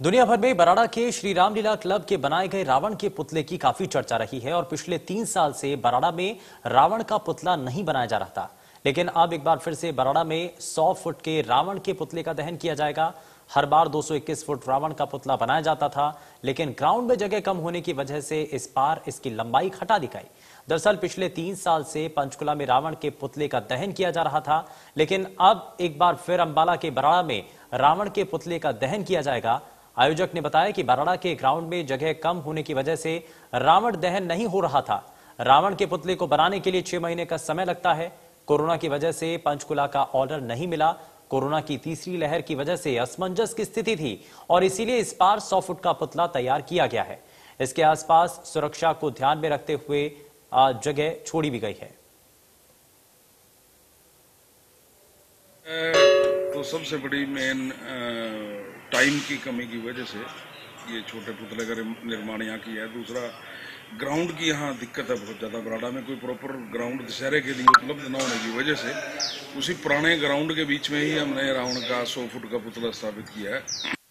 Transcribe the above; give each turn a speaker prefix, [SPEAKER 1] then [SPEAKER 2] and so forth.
[SPEAKER 1] दुनिया भर में बराड़ा के श्री रामलीला क्लब के बनाए गए रावण के पुतले की काफ़ी चर्चा रही है और पिछले तीन साल से बराड़ा में रावण का पुतला नहीं बनाया जा रहा था। लेकिन अब एक बार फिर से बराड़ा में 100 फुट के रावण के पुतले का दहन किया जाएगा। हर बार 221 फुट रावण का पुतला बनाया जाता था, लेकिन ग्राउंड में जगह कम होने की वजह से इस बार इसकी लंबाई घटा दिखाई दरअसल पिछले तीन साल से पंचकुला में रावण के पुतले का दहन किया जा रहा था, लेकिन अब एक बार फिर अंबाला के बराड़ा में रावण के पुतले का दहन किया जाएगा। आयोजक ने बताया कि बराड़ा के ग्राउंड में जगह कम होने की वजह से रावण दहन नहीं हो रहा था। रावण के पुतले को बनाने के लिए छह महीने का समय लगता है। कोरोना की वजह से पंचकुला का ऑर्डर नहीं मिला। कोरोना की तीसरी लहर की वजह से असमंजस की स्थिति थी और इसीलिए इस बार सौ फुट का पुतला तैयार किया गया है। इसके आसपास सुरक्षा को ध्यान में रखते हुए जगह छोड़ी भी गई है।
[SPEAKER 2] तो सबसे बड़ी मेन टाइम की कमी की वजह से ये छोटे पुतले का निर्माण यहाँ किया है। दूसरा, ग्राउंड की यहाँ दिक्कत है बहुत ज़्यादा। बराड़ा में कोई प्रॉपर ग्राउंड दशहरे के लिए उपलब्ध न होने की वजह से उसी पुराने ग्राउंड के बीच में ही हमने रावण का सौ फुट का पुतला स्थापित किया है।